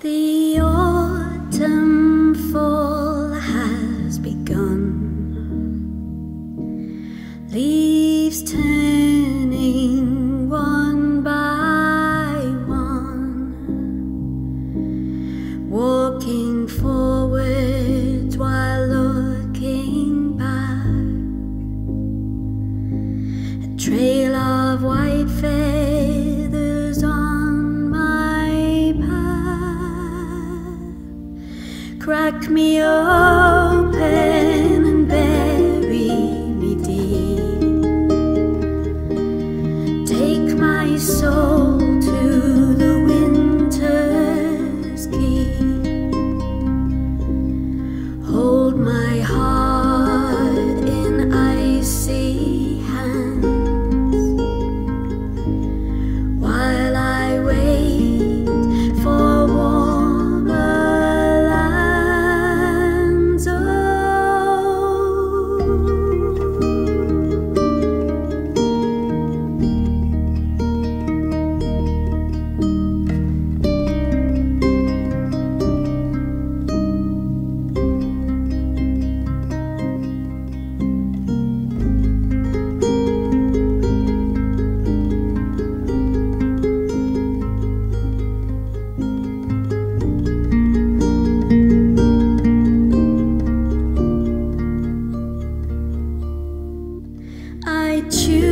The autumn fall has begun. Leaves turning one by one. Walking forward while Crack me open and bury me deep. Take my soul. I choose.